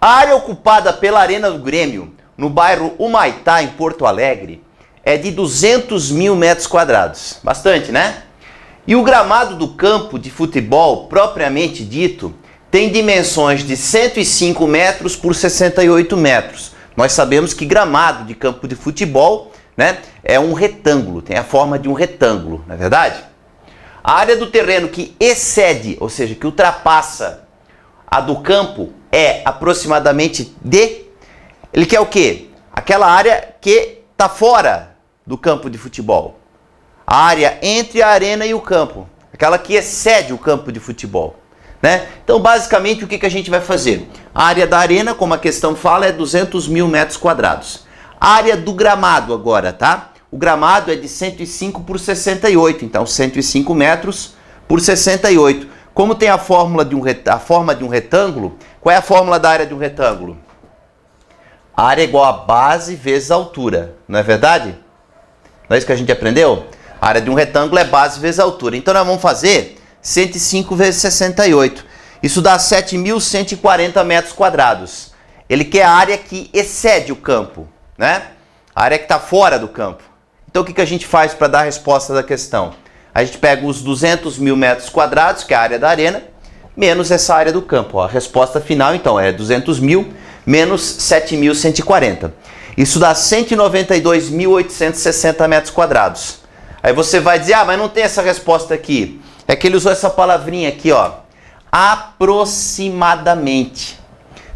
A área ocupada pela Arena do Grêmio, no bairro Humaitá, em Porto Alegre, é de 200 mil metros quadrados. Bastante, né? E o gramado do campo de futebol, propriamente dito, tem dimensões de 105 metros por 68 metros. Nós sabemos que gramado de campo de futebol né, é um retângulo, tem a forma de um retângulo, não é verdade? A área do terreno que excede, ou seja, que ultrapassa a do campo é aproximadamente de. Ele quer o quê? Aquela área que está fora do campo de futebol. A área entre a arena e o campo. Aquela que excede o campo de futebol. Né? Então, basicamente, o que, que a gente vai fazer? A área da arena, como a questão fala, é 200 mil metros quadrados. A área do gramado agora, tá? O gramado é de 105 por 68, então 105 metros por 68. Como tem a, fórmula de um, a forma de um retângulo, qual é a fórmula da área de um retângulo? A área é igual a base vezes a altura, não é verdade? Não é isso que a gente aprendeu? A área de um retângulo é base vezes a altura. Então nós vamos fazer 105 vezes 68. Isso dá 7.140 metros quadrados. Ele quer a área que excede o campo, né? A área que está fora do campo. Então o que, que a gente faz para dar a resposta da questão? A gente pega os 200 mil metros quadrados, que é a área da arena, menos essa área do campo. Ó. A resposta final, então, é 200 mil menos 7.140. Isso dá 192.860 metros quadrados. Aí você vai dizer, ah, mas não tem essa resposta aqui. É que ele usou essa palavrinha aqui, ó. Aproximadamente.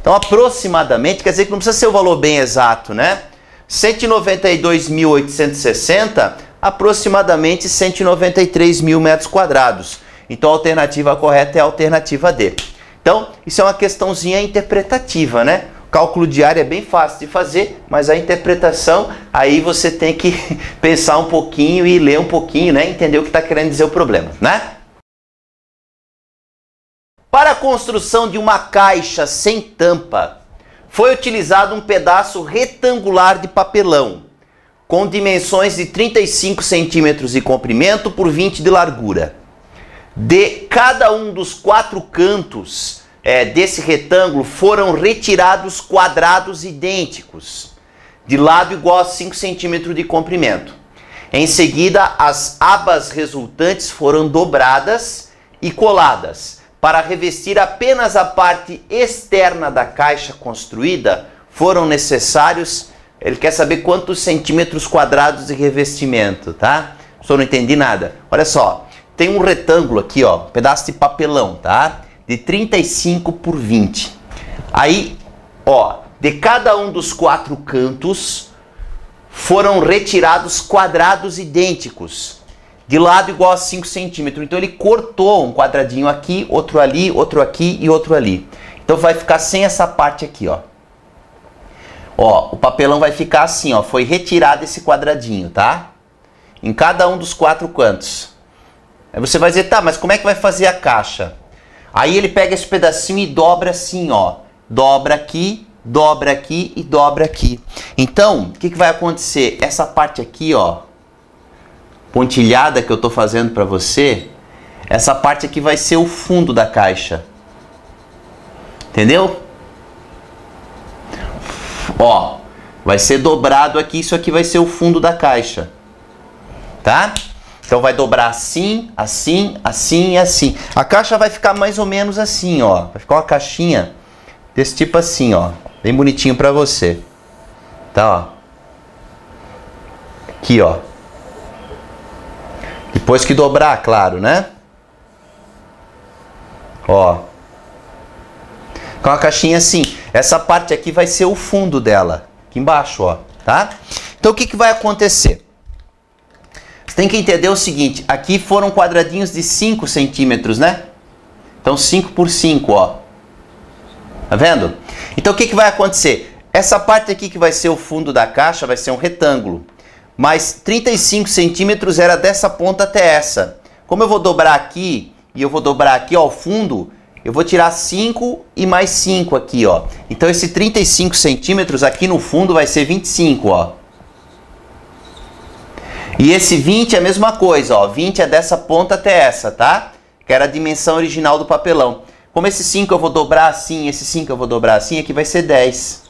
Então, aproximadamente quer dizer que não precisa ser o valor bem exato, né? 192.860, aproximadamente 193 mil metros quadrados. Então, a alternativa correta é a alternativa D. Então, isso é uma questãozinha interpretativa, né? Cálculo de área é bem fácil de fazer, mas a interpretação, aí você tem que pensar um pouquinho e ler um pouquinho, né? Entender o que está querendo dizer o problema, né? Para a construção de uma caixa sem tampa, foi utilizado um pedaço retangular de papelão, com dimensões de 35 centímetros de comprimento por 20 de largura. De cada um dos quatro cantos é, desse retângulo foram retirados quadrados idênticos, de lado igual a 5 centímetros de comprimento. Em seguida, as abas resultantes foram dobradas e coladas para revestir apenas a parte externa da caixa construída, foram necessários. Ele quer saber quantos centímetros quadrados de revestimento, tá? Só não entendi nada. Olha só, tem um retângulo aqui, ó, um pedaço de papelão, tá? De 35 por 20. Aí, ó, de cada um dos quatro cantos foram retirados quadrados idênticos de lado igual a 5 centímetros. Então ele cortou um quadradinho aqui, outro ali, outro aqui e outro ali. Então vai ficar sem essa parte aqui, ó. Ó, o papelão vai ficar assim, ó. Foi retirado esse quadradinho, tá? Em cada um dos quatro cantos. Aí você vai dizer, tá, mas como é que vai fazer a caixa? Aí ele pega esse pedacinho e dobra assim, ó. Dobra aqui, dobra aqui e dobra aqui. Então, o que, que vai acontecer? Essa parte aqui, ó, pontilhada que eu estou fazendo para você, essa parte aqui vai ser o fundo da caixa. Entendeu? Ó, vai ser dobrado aqui, isso aqui vai ser o fundo da caixa. Tá? Então vai dobrar assim, assim, assim e assim. A caixa vai ficar mais ou menos assim, ó. Vai ficar uma caixinha desse tipo assim, ó. Bem bonitinho para você. Tá, ó. Aqui, ó. Depois que dobrar, claro, né? Ó. Com a caixinha assim. Essa parte aqui vai ser o fundo dela. Aqui embaixo, ó. Tá? Então o que, que vai acontecer? Você tem que entender o seguinte. Aqui foram quadradinhos de 5 centímetros, né? Então 5 por 5, ó. Tá vendo? Então o que, que vai acontecer? Essa parte aqui que vai ser o fundo da caixa vai ser um retângulo mas 35 centímetros era dessa ponta até essa. Como eu vou dobrar aqui e eu vou dobrar aqui ao fundo, eu vou tirar 5 e mais 5 aqui, ó. Então esse 35 centímetros aqui no fundo vai ser 25, ó. E esse 20 é a mesma coisa, ó. 20 é dessa ponta até essa, tá? Que era a dimensão original do papelão. Como esse 5 eu vou dobrar assim, esse 5 eu vou dobrar assim, aqui vai ser 10.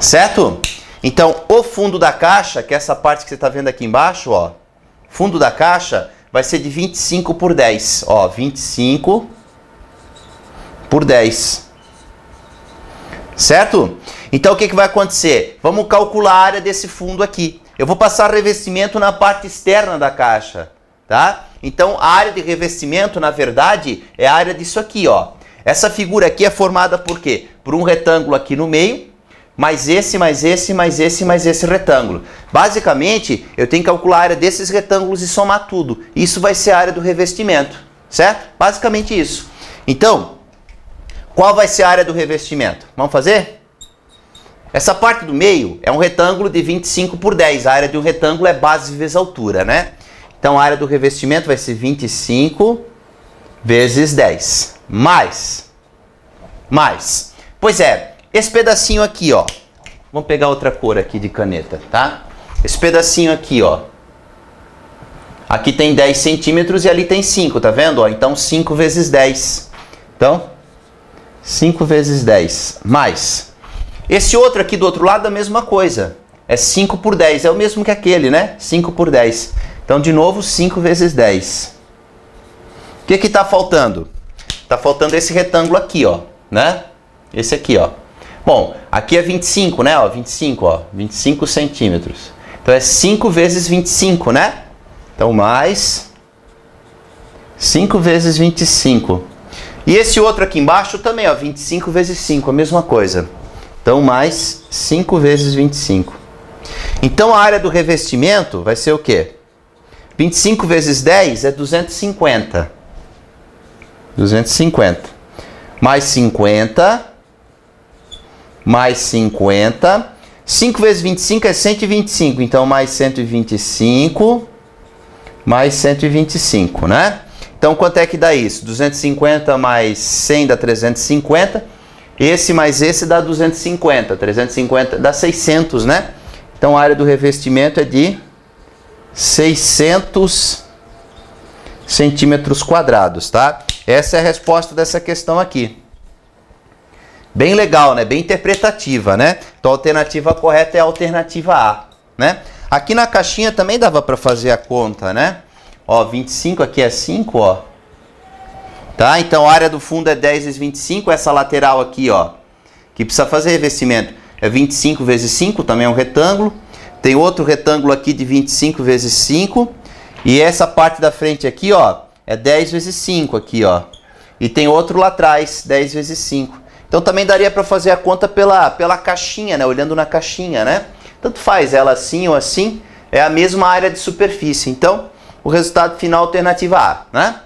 Certo? Então, o fundo da caixa, que é essa parte que você está vendo aqui embaixo, ó, fundo da caixa vai ser de 25 por 10. Ó, 25 por 10. Certo? Então, o que, que vai acontecer? Vamos calcular a área desse fundo aqui. Eu vou passar revestimento na parte externa da caixa, tá? Então, a área de revestimento, na verdade, é a área disso aqui, ó. Essa figura aqui é formada por quê? Por um retângulo aqui no meio, mais esse, mais esse, mais esse, mais esse retângulo. Basicamente, eu tenho que calcular a área desses retângulos e somar tudo. Isso vai ser a área do revestimento, certo? Basicamente isso. Então, qual vai ser a área do revestimento? Vamos fazer? Essa parte do meio é um retângulo de 25 por 10. A área de um retângulo é base vezes altura, né? Então, a área do revestimento vai ser 25 vezes 10. Mais. Mais. Pois é, esse pedacinho aqui, ó. Vamos pegar outra cor aqui de caneta, tá? Esse pedacinho aqui, ó. Aqui tem 10 centímetros e ali tem 5, tá vendo? Ó, então 5 vezes 10. Então, 5 vezes 10. Mais. Esse outro aqui do outro lado a mesma coisa. É 5 por 10. É o mesmo que aquele, né? 5 por 10. Então, de novo, 5 vezes 10. O que que está faltando? Está faltando esse retângulo aqui, ó. Né? Esse aqui, ó. Bom, aqui é 25, né? Ó, 25, ó, 25 centímetros. Então é 5 vezes 25, né? Então mais 5 vezes 25. E esse outro aqui embaixo também, ó, 25 vezes 5, a mesma coisa. Então mais 5 vezes 25. Então a área do revestimento vai ser o quê? 25 vezes 10 é 250. 250. Mais 50 mais 50. 5 vezes 25 é 125, então mais 125, mais 125, né? Então quanto é que dá isso? 250 mais 100 dá 350. Esse mais esse dá 250. 350 dá 600, né? Então a área do revestimento é de 600 centímetros quadrados, tá? Essa é a resposta dessa questão aqui. Bem legal, né? Bem interpretativa, né? Então a alternativa correta é a alternativa A, né? Aqui na caixinha também dava para fazer a conta, né? Ó, 25 aqui é 5, ó. Tá? Então a área do fundo é 10 vezes 25, essa lateral aqui, ó, que precisa fazer revestimento, é 25 vezes 5, também é um retângulo. Tem outro retângulo aqui de 25 vezes 5. E essa parte da frente aqui, ó, é 10 vezes 5 aqui, ó. E tem outro lá atrás, 10 vezes 5. Então também daria para fazer a conta pela, pela caixinha, né? Olhando na caixinha, né? Tanto faz ela assim ou assim, é a mesma área de superfície. Então, o resultado final alternativa A, né?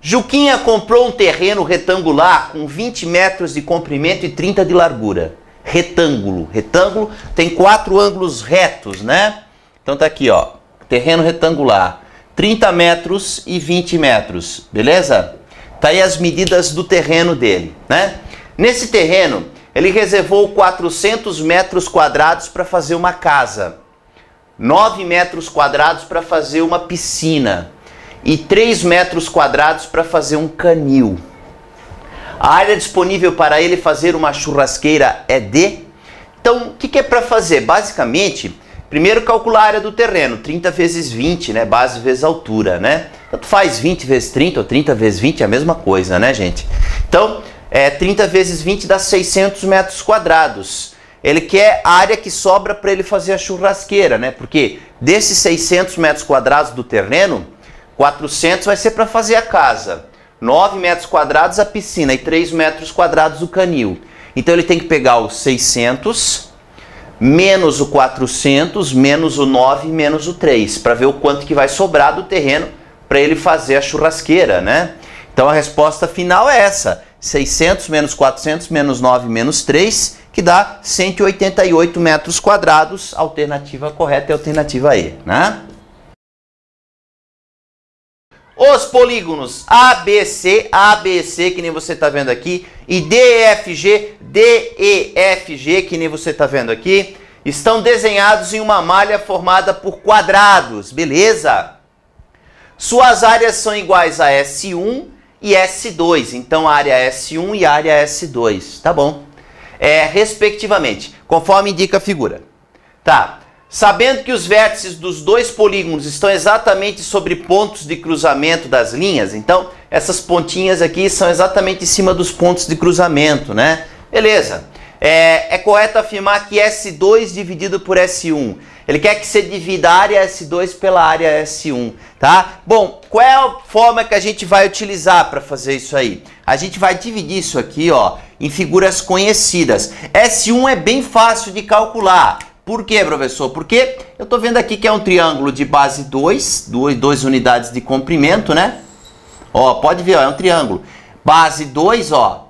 Juquinha comprou um terreno retangular com 20 metros de comprimento e 30 de largura. Retângulo. Retângulo tem quatro ângulos retos, né? Então tá aqui, ó. Terreno retangular. 30 metros e 20 metros, beleza? Tá aí as medidas do terreno dele, né? Nesse terreno, ele reservou 400 metros quadrados para fazer uma casa, 9 metros quadrados para fazer uma piscina e 3 metros quadrados para fazer um canil. A área disponível para ele fazer uma churrasqueira é de. Então, o que, que é para fazer? Basicamente, Primeiro calcular a área do terreno, 30 vezes 20, né? Base vezes altura, né? Tanto faz 20 vezes 30 ou 30 vezes 20 é a mesma coisa, né, gente? Então, é, 30 vezes 20 dá 600 metros quadrados. Ele quer a área que sobra para ele fazer a churrasqueira, né? Porque desses 600 metros quadrados do terreno, 400 vai ser para fazer a casa, 9 metros quadrados a piscina e 3 metros quadrados o canil. Então ele tem que pegar os 600 menos o 400, menos o 9, menos o 3, para ver o quanto que vai sobrar do terreno para ele fazer a churrasqueira, né? Então a resposta final é essa, 600 menos 400 menos 9 menos 3, que dá 188 metros quadrados, alternativa correta é a alternativa E, né? Os polígonos ABC, ABC, que nem você está vendo aqui, e DEFG, DEFG, que nem você está vendo aqui, estão desenhados em uma malha formada por quadrados, beleza? Suas áreas são iguais a S1 e S2. Então, área S1 e área S2. Tá bom. É, respectivamente, conforme indica a figura. Tá. Sabendo que os vértices dos dois polígonos estão exatamente sobre pontos de cruzamento das linhas, então essas pontinhas aqui são exatamente em cima dos pontos de cruzamento, né? Beleza. É, é correto afirmar que S2 dividido por S1. Ele quer que você divida a área S2 pela área S1, tá? Bom, qual é a forma que a gente vai utilizar para fazer isso aí? A gente vai dividir isso aqui, ó, em figuras conhecidas. S1 é bem fácil de calcular. Por quê, professor? Porque eu estou vendo aqui que é um triângulo de base 2, 2 unidades de comprimento, né? Ó, pode ver, ó, é um triângulo. Base 2, ó,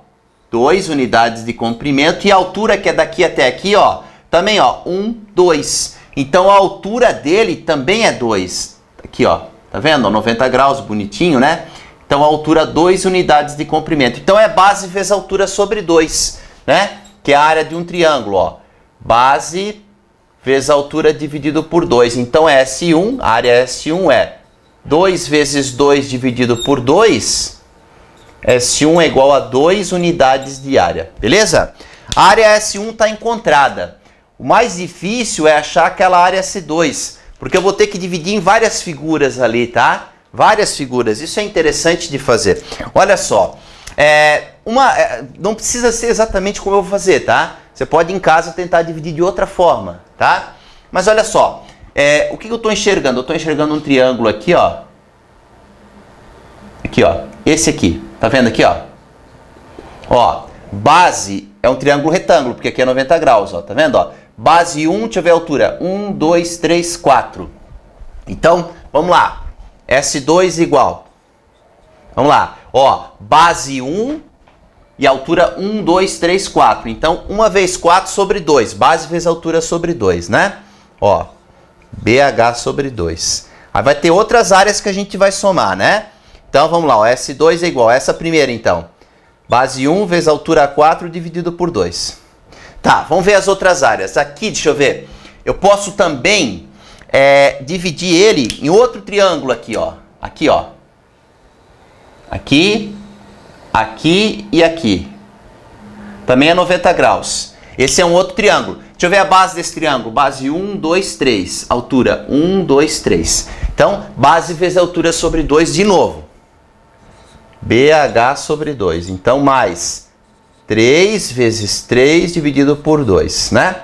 2 unidades de comprimento e a altura que é daqui até aqui, ó, também, ó, 1, 2. Então a altura dele também é 2. Aqui, ó, tá vendo? 90 graus, bonitinho, né? Então a altura 2 unidades de comprimento. Então é base vezes altura sobre 2, né? Que é a área de um triângulo, ó. Base vezes altura dividido por 2. Então é S1, a área S1 é 2 vezes 2 dividido por 2. S1 é igual a 2 unidades de área, beleza? A área S1 está encontrada. O mais difícil é achar aquela área S2, porque eu vou ter que dividir em várias figuras ali, tá? Várias figuras. Isso é interessante de fazer. Olha só, é, uma, é, não precisa ser exatamente como eu vou fazer, tá? Você pode em casa tentar dividir de outra forma, tá? Mas olha só, é, o que, que eu estou enxergando? Eu estou enxergando um triângulo aqui, ó. Aqui, ó. Esse aqui. Tá vendo aqui, ó? Ó, base é um triângulo retângulo, porque aqui é 90 graus, ó. Tá vendo, ó? Base 1, deixa eu ver a altura. 1, 2, 3, 4. Então, vamos lá. S2 igual. Vamos lá. Ó, base 1 e altura 1, 2, 3, 4. Então, 1 vezes 4 sobre 2. Base vezes altura sobre 2, né? Ó, BH sobre 2. Aí vai ter outras áreas que a gente vai somar, né? Então, vamos lá. Ó, S2 é igual essa primeira, então. Base 1 vezes altura 4 dividido por 2. Tá, vamos ver as outras áreas. Aqui, deixa eu ver. Eu posso também é, dividir ele em outro triângulo aqui, ó. Aqui, ó. Aqui, aqui e aqui. Também é 90 graus. Esse é um outro triângulo. Deixa eu ver a base desse triângulo. Base 1, 2, 3. Altura 1, 2, 3. Então, base vezes altura sobre 2 de novo. BH sobre 2. Então, mais 3 vezes 3 dividido por 2, né?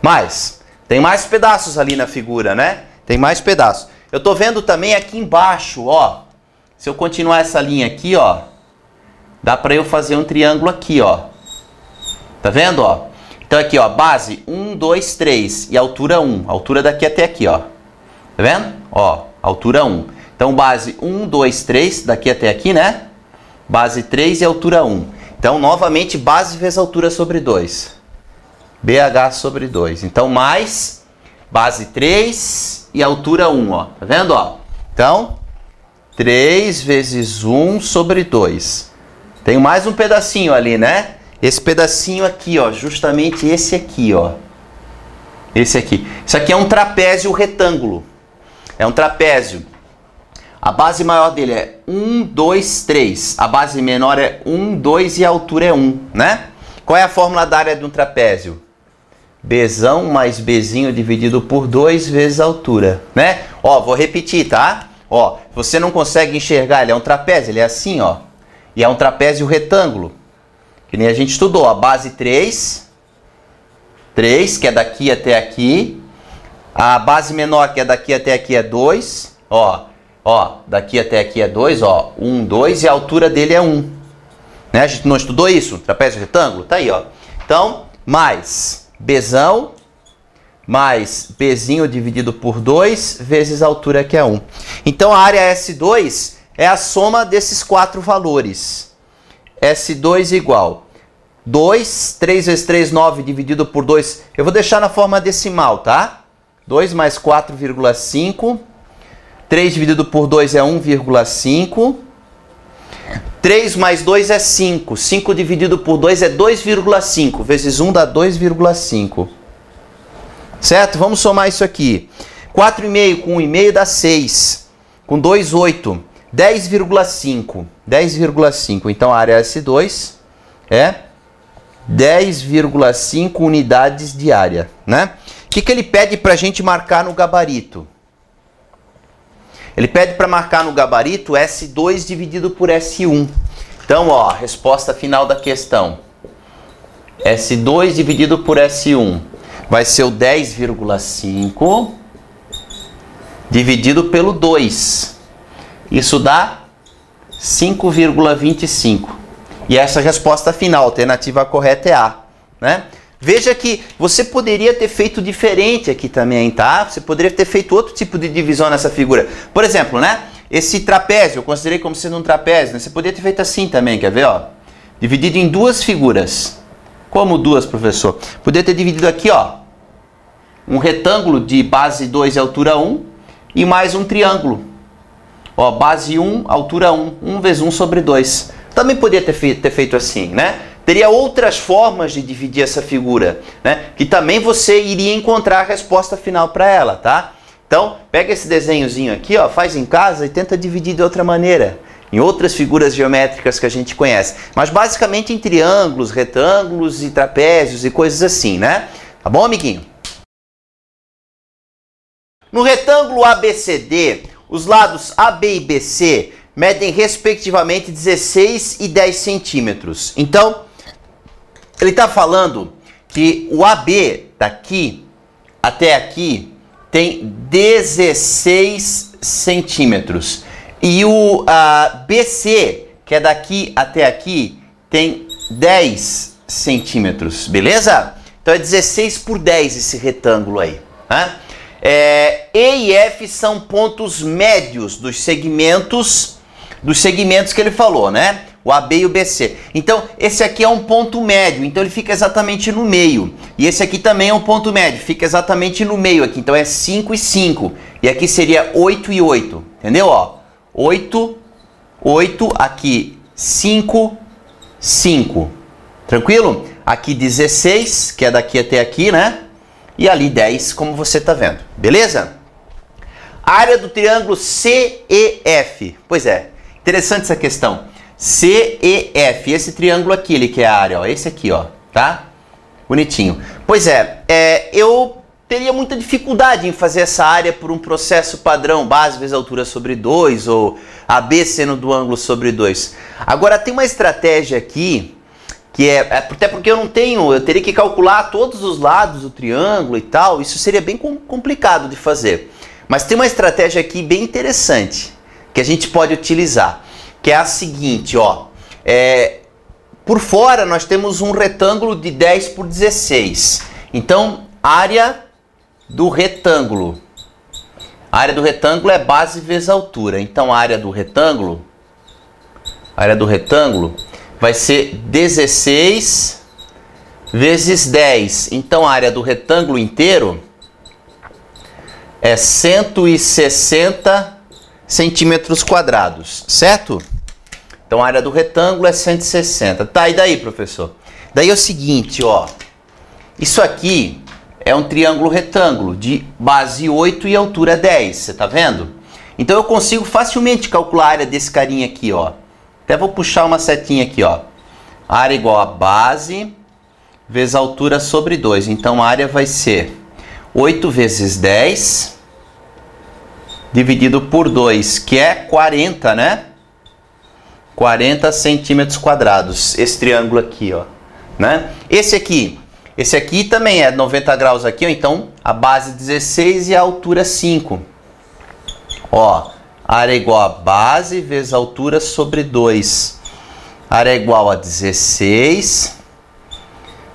Mais. Tem mais pedaços ali na figura, né? Tem mais pedaços. Eu tô vendo também aqui embaixo, ó. Se eu continuar essa linha aqui, ó, dá para eu fazer um triângulo aqui, ó. Tá vendo, ó? Então aqui, ó, base 1, 2, 3 e altura 1. Altura daqui até aqui, ó. Tá vendo? Ó, altura 1. Então base 1, 2, 3, daqui até aqui, né? Base 3 e altura 1. Então, novamente, base vezes altura sobre 2. BH sobre 2. Então, mais base 3 e altura 1, ó. Tá vendo, ó? Então, 3 vezes 1 sobre 2. Tem mais um pedacinho ali, né? Esse pedacinho aqui, ó, justamente esse aqui, ó. Esse aqui. Isso aqui é um trapézio retângulo. É um trapézio. A base maior dele é 1, 2, 3. A base menor é 1, 2 e a altura é 1, né? Qual é a fórmula da área de um trapézio? Bzão mais Bzinho dividido por 2 vezes a altura, né? Ó, vou repetir, tá? Ó, você não consegue enxergar, ele é um trapézio, ele é assim, ó. E é um trapézio retângulo. Que nem a gente estudou, a base 3, 3, que é daqui até aqui. A base menor, que é daqui até aqui, é 2. Ó, ó, daqui até aqui é 2, ó. 1, 2 e a altura dele é 1. Né? A gente não estudou isso? Trapézio retângulo? Tá aí, ó. Então, mais Bzão mais Bzinho dividido por 2 vezes a altura que é 1. Então a área S2 é a soma desses quatro valores. S2 igual 2, 3 vezes 3, 9 dividido por 2. Eu vou deixar na forma decimal, tá? 2 mais 4,5. 3 dividido por 2 é 1,5. 3 mais 2 é 5. 5 dividido por 2 é 2,5. Vezes 1 dá 2,5. Certo? Vamos somar isso aqui. 4,5 com 1,5 dá 6. com 2,8. 10,5. 10,5. Então a área S2 é 10,5 unidades de área, né? O que, que ele pede para a gente marcar no gabarito? Ele pede para marcar no gabarito S2 dividido por S1. Então, ó, resposta final da questão. S2 dividido por S1 vai ser o 10,5 dividido pelo 2. Isso dá 5,25. E essa resposta final, alternativa correta é A, né? Veja que você poderia ter feito diferente aqui também, tá? Você poderia ter feito outro tipo de divisão nessa figura. Por exemplo, né? Esse trapézio, eu considerei como sendo um trapézio, né? Você poderia ter feito assim também, quer ver, ó? Dividido em duas figuras. Como duas, professor? Poderia ter dividido aqui, ó. Um retângulo de base 2 e altura 1 e mais um triângulo. Ó, base 1, altura 1, 1 vezes 1 sobre 2. Também poderia ter, fe ter feito assim, né? Teria outras formas de dividir essa figura, né? Que também você iria encontrar a resposta final para ela, tá? Então, pega esse desenhozinho aqui, ó, faz em casa e tenta dividir de outra maneira, em outras figuras geométricas que a gente conhece. Mas basicamente em triângulos, retângulos e trapézios e coisas assim, né? Tá bom, amiguinho? No retângulo ABCD, os lados AB e BC medem respectivamente 16 e 10 centímetros. Então, ele está falando que o AB daqui até aqui tem 16 centímetros. E o uh, BC, que é daqui até aqui, tem 10 centímetros, beleza? Então é 16 por 10 esse retângulo aí. Né? É, e e F são pontos médios dos segmentos dos segmentos que ele falou, né? O AB e o BC. Então, esse aqui é um ponto médio, então ele fica exatamente no meio. E esse aqui também é um ponto médio, fica exatamente no meio aqui. Então é 5 e 5. E aqui seria 8 e 8. Entendeu? Ó, 8, 8, aqui 5, 5. Tranquilo? Aqui 16, que é daqui até aqui, né? e ali 10, como você está vendo. Beleza? área do triângulo CEF. Pois é, interessante essa questão. CEF, esse triângulo aqui, ele que é a área, ó, esse aqui, ó, tá? Bonitinho. Pois é, é, eu teria muita dificuldade em fazer essa área por um processo padrão, base vezes altura sobre 2 ou AB seno do ângulo sobre 2. Agora tem uma estratégia aqui que é, é, até porque eu não tenho, eu teria que calcular todos os lados do triângulo e tal, isso seria bem complicado de fazer. Mas tem uma estratégia aqui bem interessante que a gente pode utilizar, que é a seguinte, ó, é, por fora nós temos um retângulo de 10 por 16, então área do retângulo, a área do retângulo é base vezes altura, então a área do retângulo, área do retângulo vai ser 16 vezes 10. Então a área do retângulo inteiro é 160 centímetros quadrados, certo? Então a área do retângulo é 160. Tá, e daí, professor? Daí é o seguinte, ó. Isso aqui é um triângulo retângulo de base 8 e altura 10, você tá vendo? Então eu consigo facilmente calcular a área desse carinha aqui, ó. Até vou puxar uma setinha aqui, ó. Área igual a base vezes altura sobre 2. Então a área vai ser 8 vezes 10 dividido por 2, que é 40, né? 40 centímetros quadrados. Esse triângulo aqui, ó. Né? Esse aqui, esse aqui também é 90 graus aqui, ó. Então a base 16 e a altura 5. Ó, área igual a base vezes altura sobre 2. Área igual a 16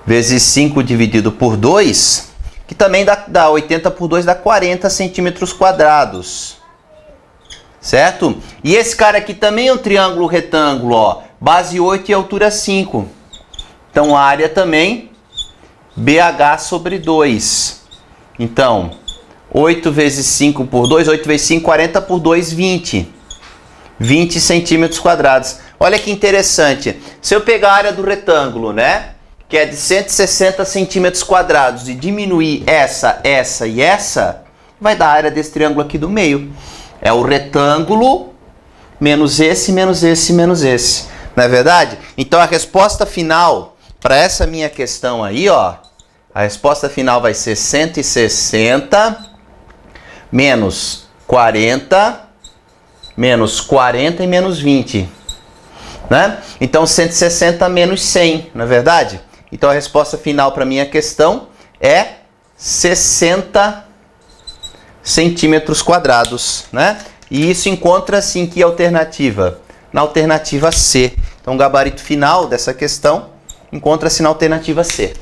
vezes 5 dividido por 2, que também dá, dá 80 por 2 dá 40 centímetros quadrados. Certo? E esse cara aqui também é um triângulo retângulo, ó. Base 8 e altura 5. Então, área também BH sobre 2. Então, 8 vezes 5 por 2, 8 vezes 5, 40 por 2, 20. 20 centímetros quadrados. Olha que interessante. Se eu pegar a área do retângulo, né? Que é de 160 centímetros quadrados e diminuir essa, essa e essa, vai dar a área desse triângulo aqui do meio. É o retângulo menos esse, menos esse, menos esse. Não é verdade? Então a resposta final para essa minha questão aí, ó, a resposta final vai ser 160 menos 40 menos 40 e menos 20. Né? Então 160 menos 100, não é verdade? Então a resposta final para minha questão é 60 centímetros quadrados, né? E isso encontra-se em que alternativa? Na alternativa C. Então o gabarito final dessa questão encontra-se na alternativa C.